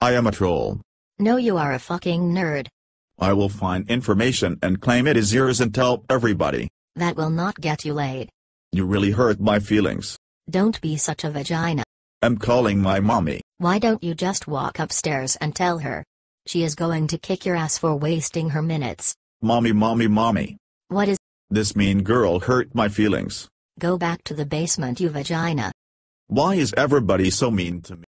I am a troll. No you are a fucking nerd. I will find information and claim it is yours and tell everybody. That will not get you laid. You really hurt my feelings. Don't be such a vagina. I'm calling my mommy. Why don't you just walk upstairs and tell her? She is going to kick your ass for wasting her minutes. Mommy mommy mommy. What is. This mean girl hurt my feelings. Go back to the basement you vagina. Why is everybody so mean to me?